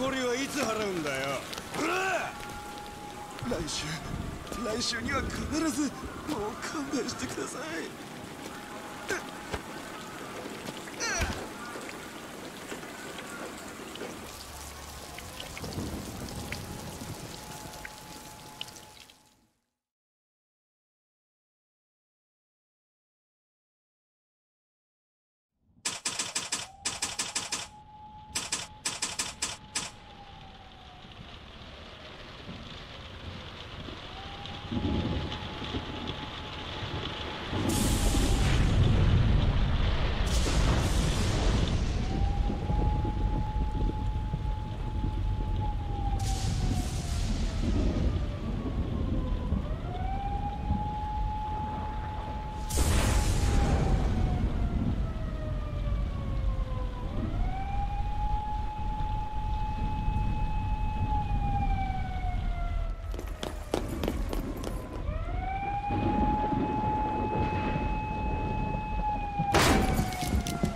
残りはいつ払うんだよ。来週来週には必ずもう勘弁してください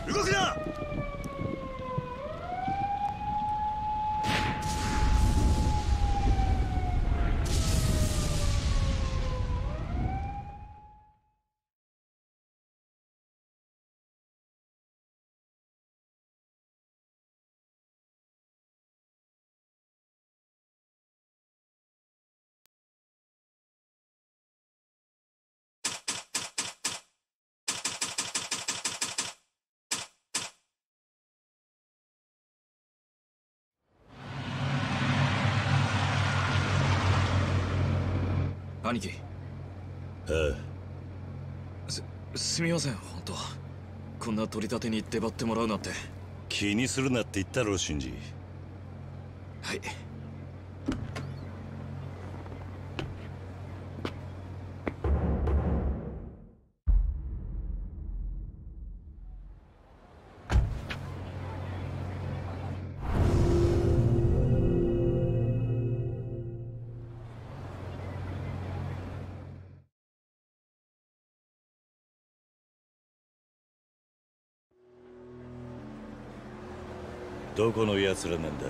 動くな兄貴。あすすみません本当こんな取り立てに出張ってもらうなんて。気にするなって言ったろシンジ。はいこの奴らなんだ。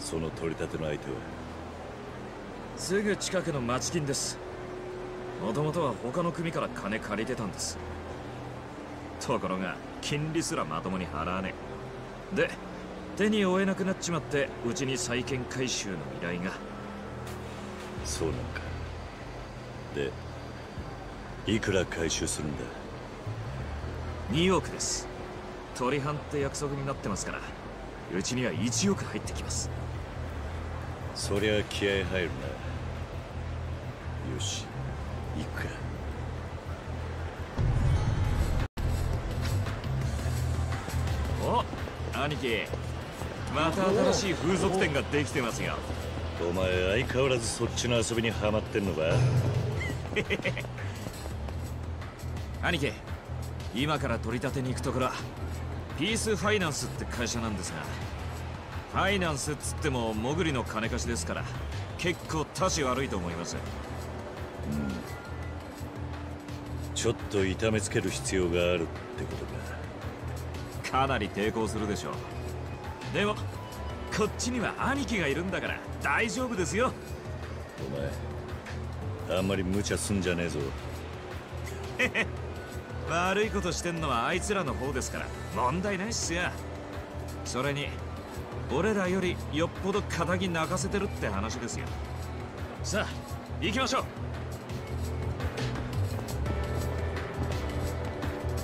その取り立ての相手は。すぐ近くの町金です。もともとは他の組から金借りてたんです。ところが金利すらまともに払わねえ。で手に負えなくなっちまってうちに債権回収の依頼が。そうなんか。でいくら回収するんだ？2億です。取り半って約束になってますからうちには1億入ってきます。そりゃ気合入るな。よし行くか。お兄貴。また新しい風俗店ができてますよ。お前相変わらずそっちの遊びにハマってんのか？兄貴今から取り立てに行くところピースファイナンスって会社なんですがファイナンスっつっても潜りの金貸しですから結構たち悪いと思います。ちょっと痛めつける必要があるってことか。かなり抵抗するでしょう。でもこっちには兄貴がいるんだから大丈夫ですよ。お前あんまり無茶すんじゃねえぞ 悪いことしてんのはあいつらの方ですから問題ないっすよ。それに俺らよりよっぽど仇泣かせてるって話ですよ。さあ行きましょう。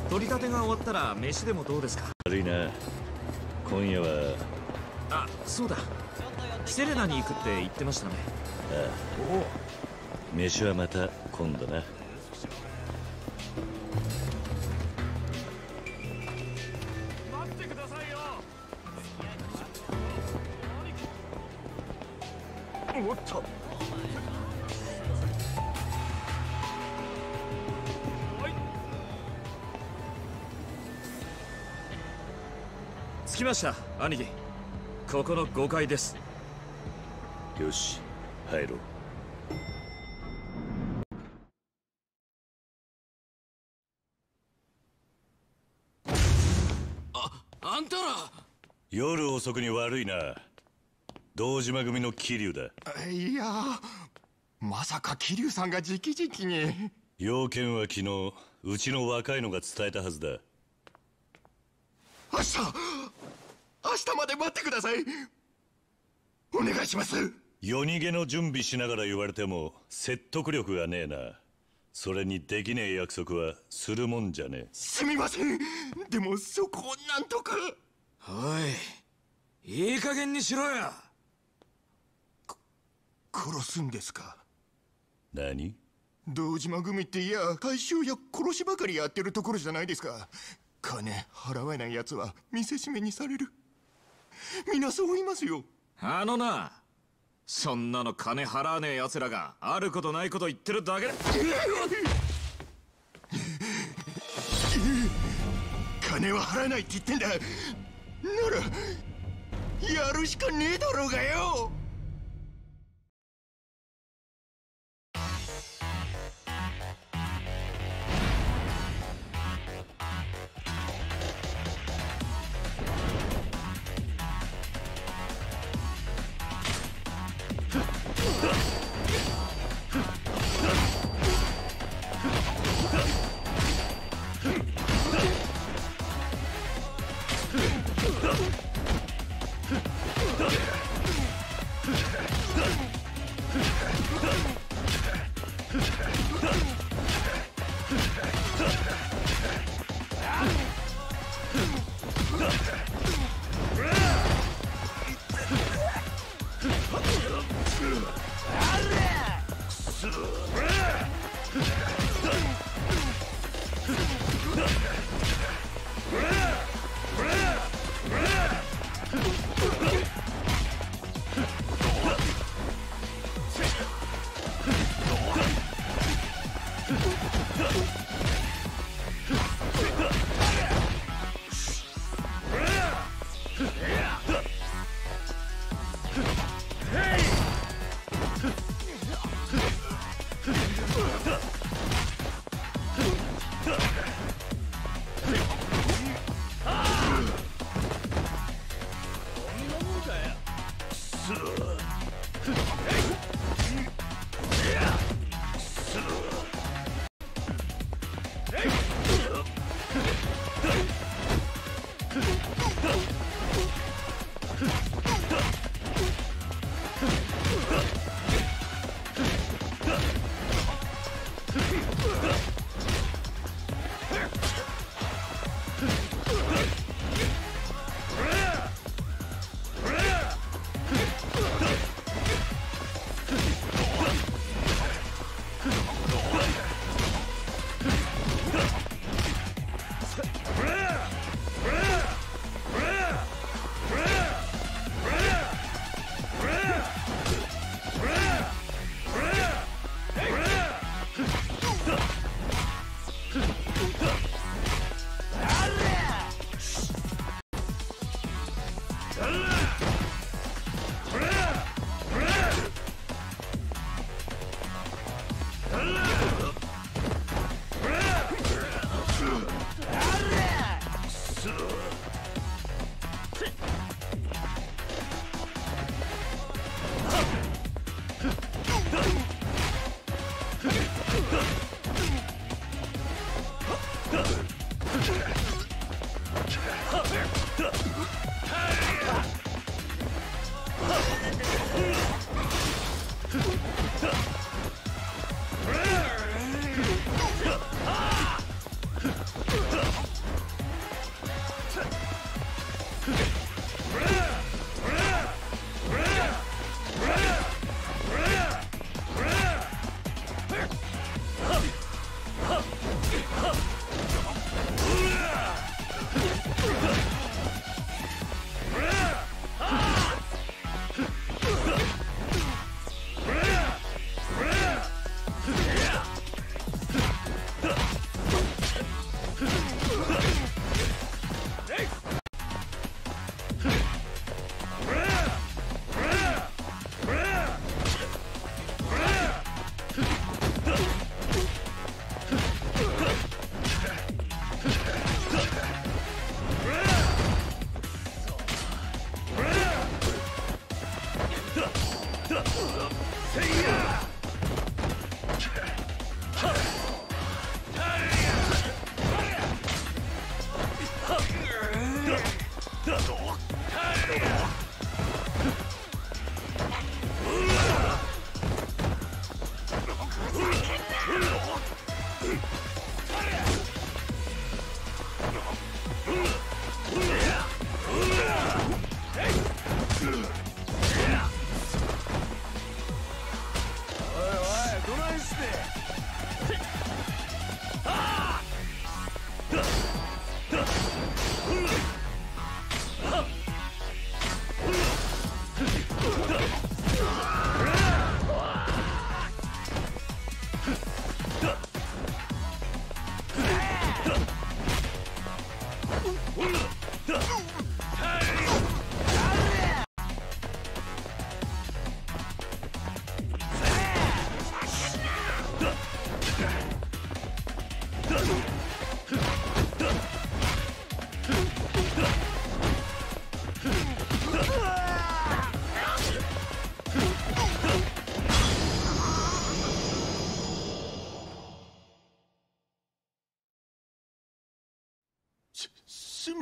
取り立てが終わったら飯でもどうですか？悪いな。今夜は。あそうだ。セレナに行くって言ってましたね。ああ。飯はまた今度な着きました兄貴。ここの5階です。よし入ろう。あんたら。夜遅くに悪いな。堂島組の桐生だ。いやまさか桐生さんが直々に。要件は昨日うちの若いのが伝えたはずだ。明日明日まで待ってください。お願いします。夜逃げの準備しながら言われても説得力がねえな。それにできねえ約束はするもんじゃねえ。すみません。でもそこをなんとか。おいいい加減にしろよ。殺すんですか？何？堂島組っていや回収や殺しばかりやってるところじゃないですか。金払えない奴は見せしめにされる皆そう言いますよ。あのなそんなの金払わねえ奴らがあることないこと言ってるだけだ。金は払えないって言ってんだ。ならやるしかねえだろうがよ Okay. Ha!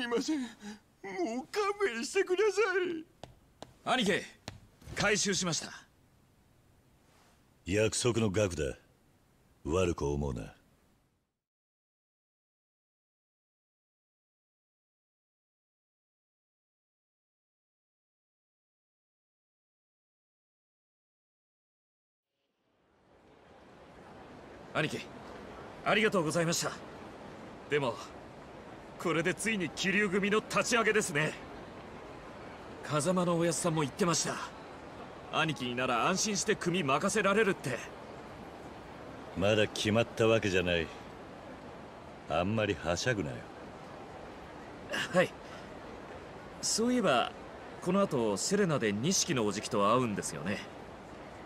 みません。もう勘弁してください。兄貴回収しました。約束の額だ。悪く思うな。兄貴ありがとうございました。でもこれでついに気流組の立ち上げですね。風間のおやつさんも言ってました。兄貴になら安心して組任せられるって。まだ決まったわけじゃない。あんまりはしゃぐなよ。はい。そういえばこの後セレナで錦のおじきと会うんですよね。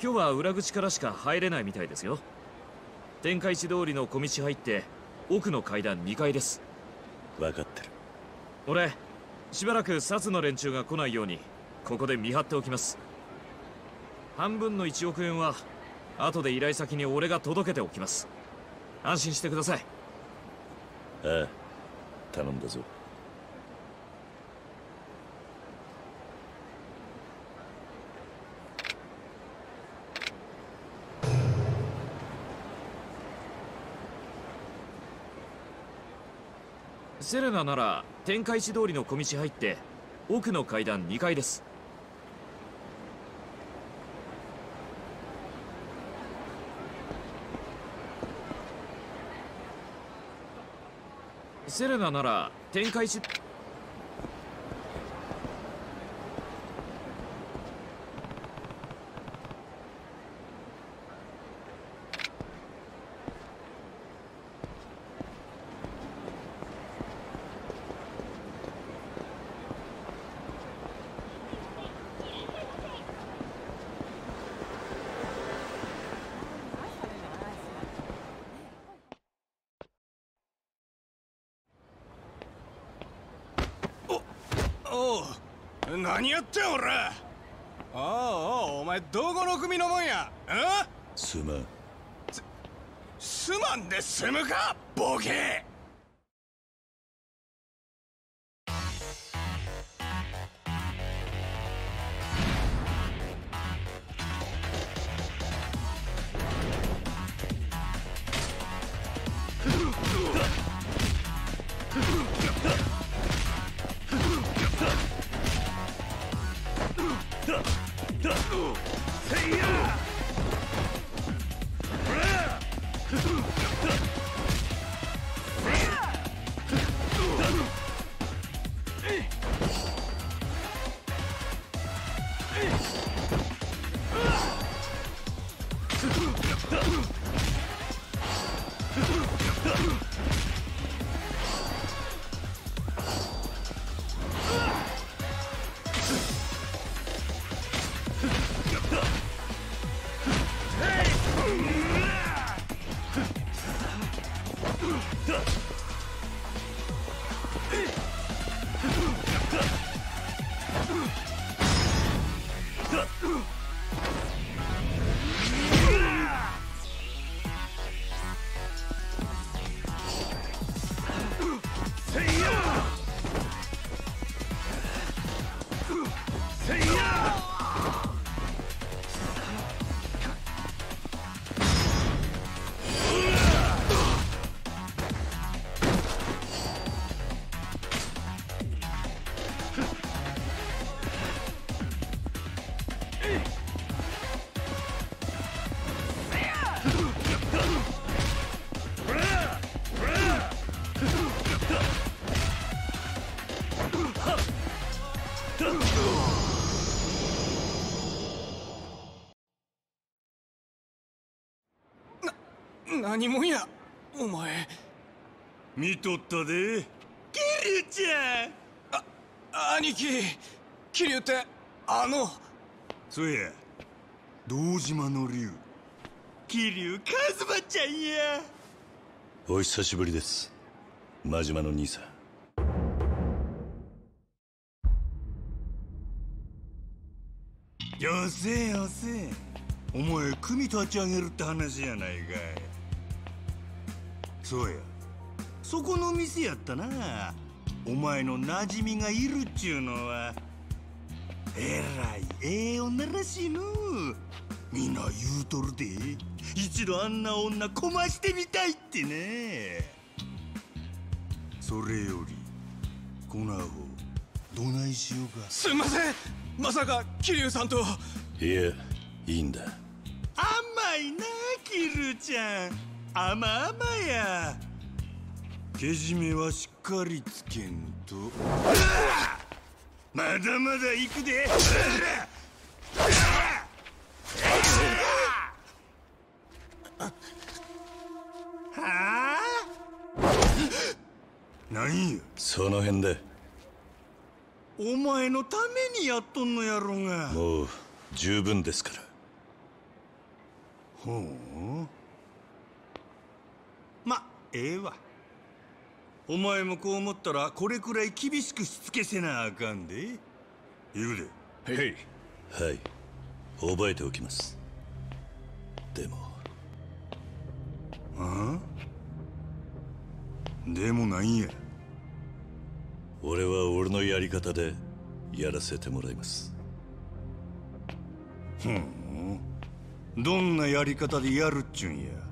今日は裏口からしか入れないみたいですよ。天下一通りの小道入って奥の階段2階です分かってる。俺しばらく札の連中が来ないようにここで見張っておきます。半分の1億円は後で依頼先に俺が届けておきます。安心してください。ああ頼んだぞセレナなら天下一通りの小道入って奥の階段2階です。セレナなら天下一おう何やってん俺おうおうお前どこの組のもんや？え？すまん。すまんで済むかボケ何もんや。お前。見とったで。キリュウちゃん。兄貴。桐生ってあの。そうや。堂島の竜。桐生一馬ちゃんや。お久しぶりです。真島の兄さん。よせよせ。お前組立ち上げるって話やないかいそうや。そこの店やったな。お前の馴染みがいるっちゅうのは。えらいええ女らしいの。みんな言うとるで。一度あんな女こましてみたいってね。それよりこのアホどないしようか。すんません。まさか桐生さんと。いやいいんだ。甘いなキルちゃん甘々や。けじめはしっかりつけんと。まだまだ行くで。はあ？何や？その辺で。お前のためにやっとんのやろが。もう十分ですから。ほう。まええわ。お前もこう思ったらこれくらい厳しくしつけせなあかんで。言うで。へい。はい。覚えておきます。でも。あでもなんや。俺は俺のやり方でやらせてもらいます。どんなやり方でやるっちゅうんや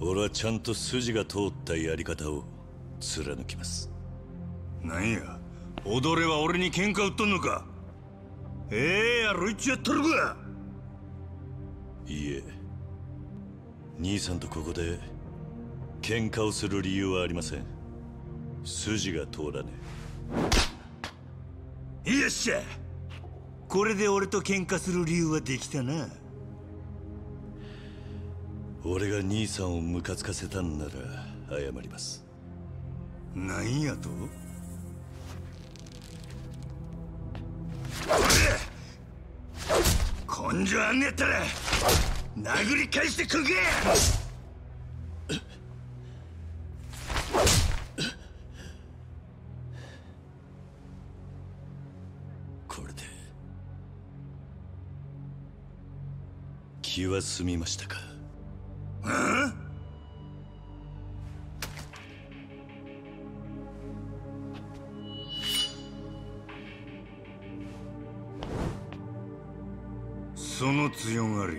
俺はちゃんと筋が通ったやり方を貫きます。なんや踊れは俺に喧嘩売っとんのか。ええやろいっちやっとるか。いいえ。兄さんとここで喧嘩をする理由はありません。筋が通らねよっしゃ。これで俺と喧嘩する理由はできたな。え俺が兄さんをムカつかせたんなら謝ります。なんやと？根性あんねやったら殴り返してくけこれで気は済みましたか？強がり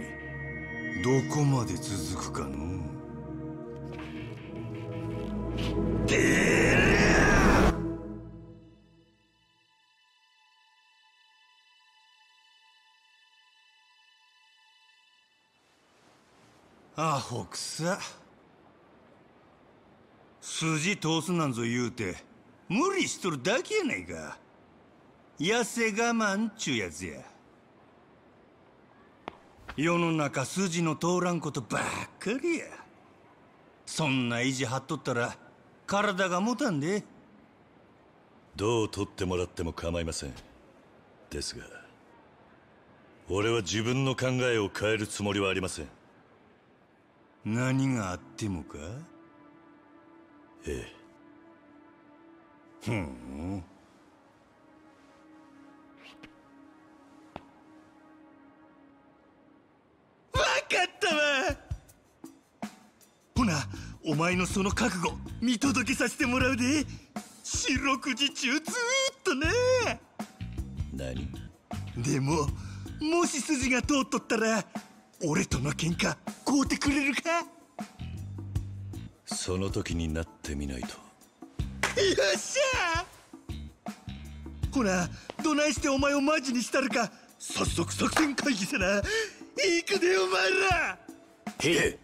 どこまで続くかの？アホくさ筋通すなんぞ言うて無理しとるだけやないか。痩せ我慢っちゅうやつや。世の中筋の通らんことばっかりや。そんな意地張っとったら体が持たんで。どう取ってもらっても構いません。ですが俺は自分の考えを変えるつもりはありません。何があってもか？ええ。ふんったわ。ほなお前のその覚悟見届けさせてもらうで。四六時中ずーっとな何？でももし筋が通っとったら俺との喧嘩買うてくれるか？その時になってみないと。よっしゃ！ほなどないしてお前をマジにしたるか早速作戦会議せな行くでお前らへえ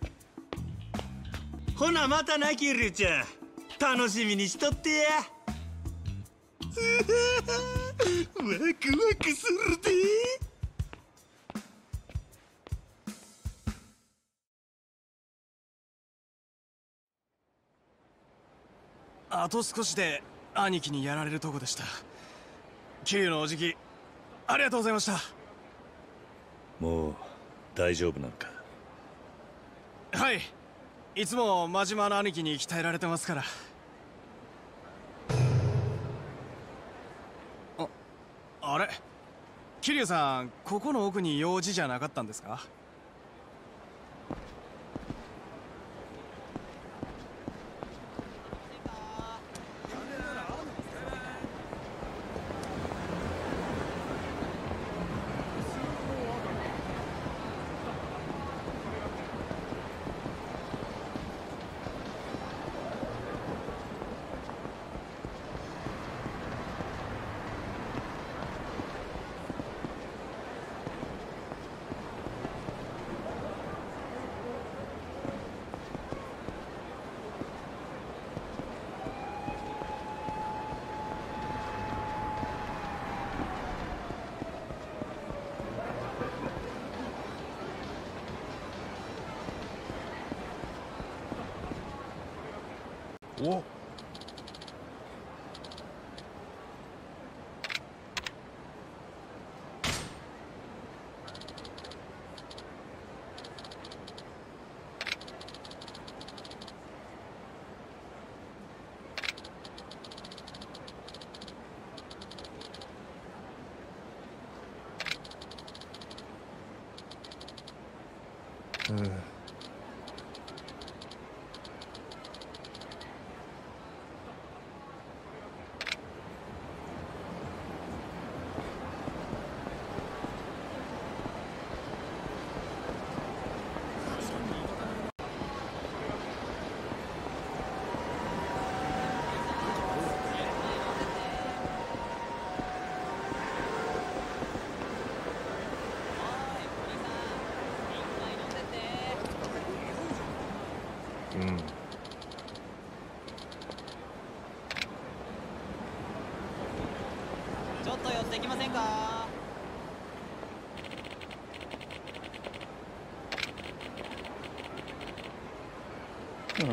ほなまたなキルちゃん。楽しみにしとってや。ワクワクするで。あと少しで兄貴にやられるとこでした。桐生のおじきありがとうございました。もう大丈夫なのか？はい。いつも真島の兄貴に鍛えられてますから。ああれ？桐生さんここの奥に用事じゃなかったんですか？うちで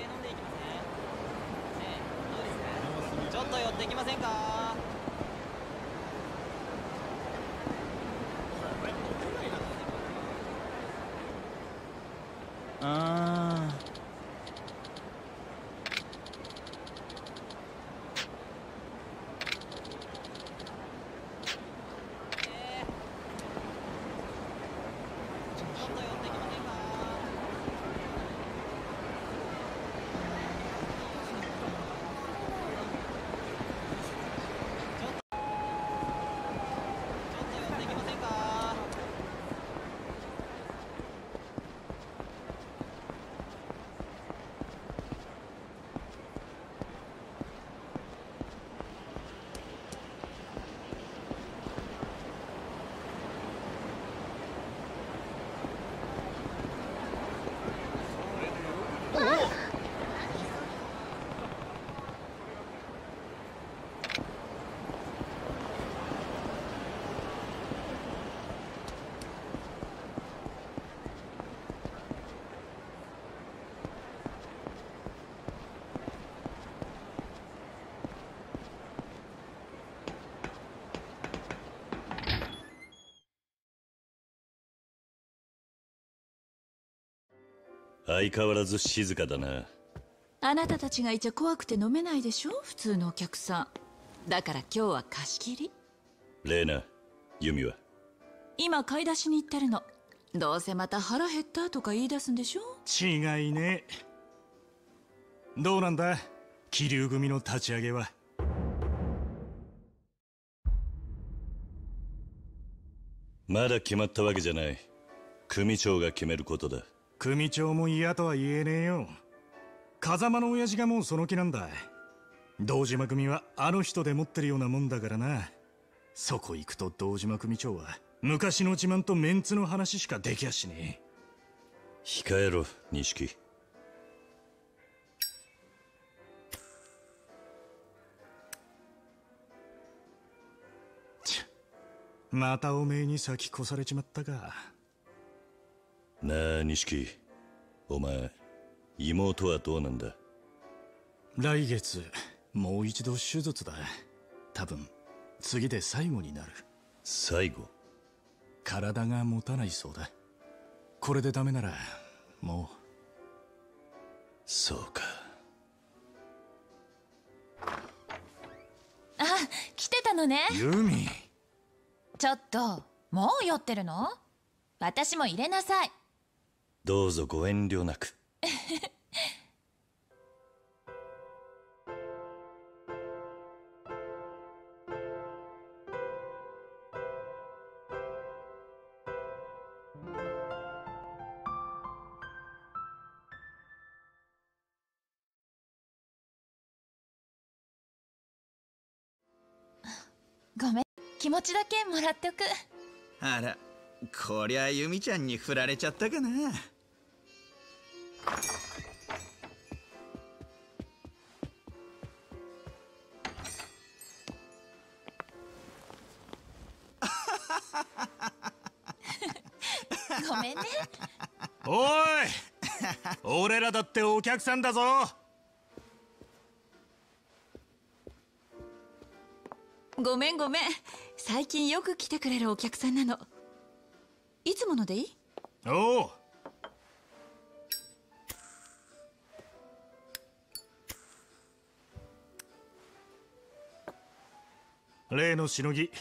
飲んでいきますねねえどうですちょっと寄ってきませんかああちょっと寄ってきませんかちょっと寄ってきませんか相変わらず静かだな。あなたたちがいちゃ怖くて飲めないでしょ？普通のお客さん。だから今日は貸し切り。レーナユミは？今買い出しに行ってるの。どうせまた腹減ったとか言い出すんでしょ？違いね。どうなんだ？気流組の立ち上げは。まだ決まったわけじゃない。組長が決めることだ組長も嫌とは言えねえよ。風間の親父がもうその気なんだ。堂島組はあの人で持ってるようなもんだからな。そこ行くと堂島組長は昔の自慢とメンツの話しかできやしね控えろ錦。えまたおめえに先越されちまったかなあ錦お前妹はどうなんだ来月もう一度手術だ多分次で最後になる最後体が持たないそうだこれでダメならもそうかあ来てたのねうユミちょっともう酔ってるの私も入れなさいどうぞご遠慮なく。ごめん。気持ちだけもらっておく。あらこりゃユミちゃんに振られちゃったかな俺らだってお客さんだぞ。ごめんごめん。最近よく来てくれるお客さんなの。いつものでいい？おう。例のしのぎ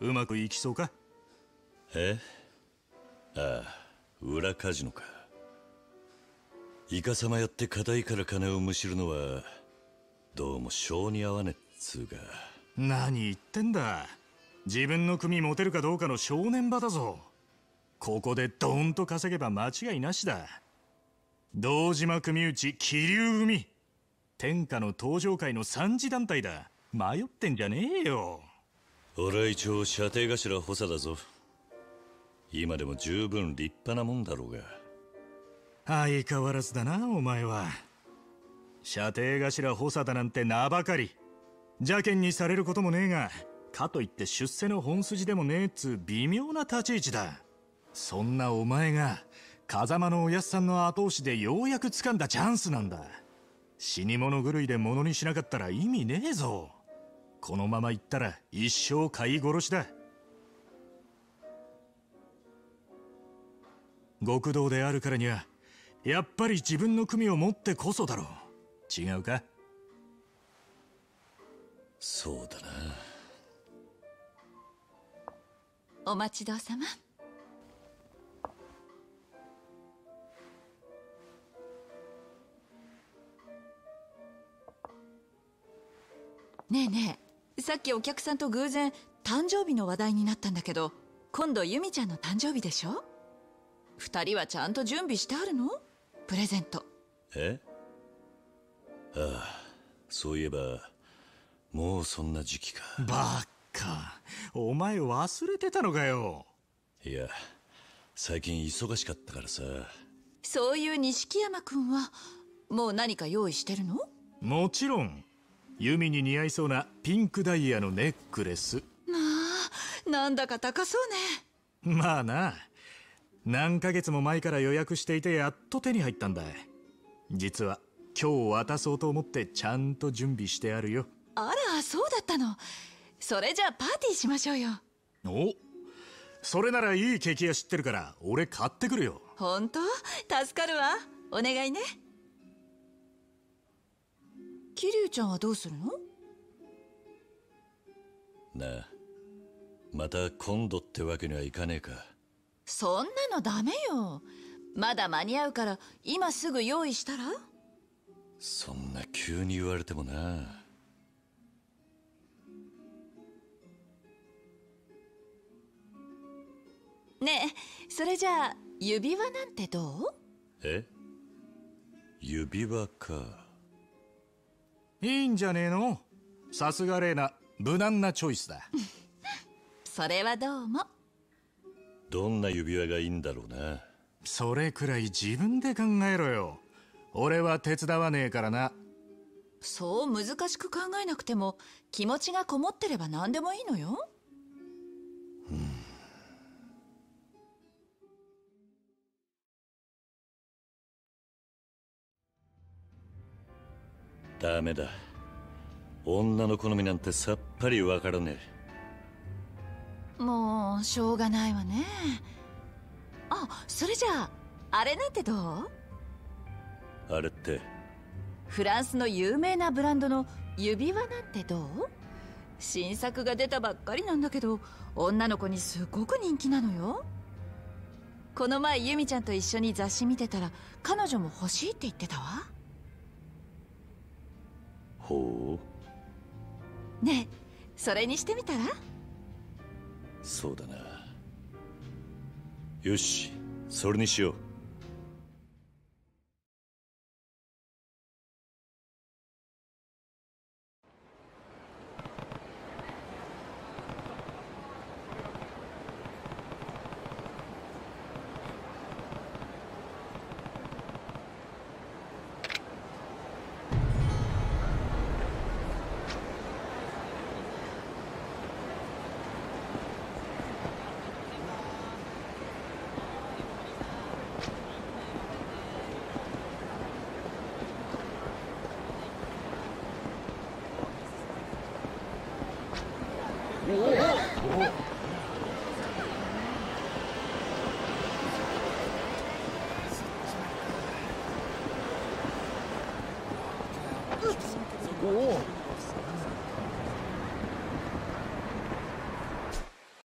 うまくいきそうか？え？ああ裏カジノかイカサマやって硬いから金をむしるのはどうも性に合わねっつうか何言ってんだ。自分の組持てるかどうかの正念場だぞ。ここでドーンと稼げば間違いなしだ。堂島組内気流組。天下の登場界の三次団体だ。迷ってんじゃねえよ。俺は一応射程頭補佐だぞ。今でも十分立派なもんだろうが相変わらずだなお前は。射程頭補佐だなんて名ばかり。邪険にされることもねえがかといって出世の本筋でもねえっつ微妙な立ち位置だ。そんなお前が風間のおやっさんの後押しでようやく掴んだチャンスなんだ。死に物狂いで物にしなかったら意味ねえぞ。このまま行ったら一生飼い殺しだ。極道であるからにはやっぱり自分の組を持ってこそだろう。違うか？そうだな。お待ちどうさま。ねえねえさっきお客さんと偶然誕生日の話題になったんだけど今度ユミちゃんの誕生日でしょ？二人はちゃんと準備してあるの？プレゼント。え？ああそういえばもうそんな時期か。バカ。お前忘れてたのかよ。いや最近忙しかったからさ。そういう錦山君はもう何か用意してるの？もちろん。弓に似合いそうなピンクダイヤのネックレス。まあなんだか高そうね。まあな何ヶ月も前から予約していてやっと手に入ったんだ実は今日渡そうと思ってちゃんと準備してあるよ。あらそうだったの。それじゃあパーティーしましょうよ。おそれならいいケーキ屋知ってるから俺買ってくるよ。本当？助かるわ。お願いね。桐生ちゃんはどうするの？なあまた今度ってわけにはいかねえかそんなのダメよ。まだ間に合うから今すぐ用意したら？そんな急に言われてもな。ねえそれじゃあ指輪なんてどう？え？指輪か。いいんじゃねえの？さすがレーナ無難なチョイスだ。それはどうもどんな指輪がいいんだろうなそれくらい自分で考えろよ。俺は手伝わねえからな。そう難しく考えなくても気持ちがこもってれば何でもいいのよ。ダメだ。女の好みなんてさっぱりわからねもうしょうがないわね。あそれじゃああれなんてどう？えあれって。フランスの有名なブランドの指輪なんてどう？新作が出たばっかりなんだけど女の子にすごく人気なのよ。この前ユミちゃんと一緒に雑誌見てたら彼女も欲しいって言ってたわ。ほう？ねえそれにしてみたら？そうだな。よしそれにしよう。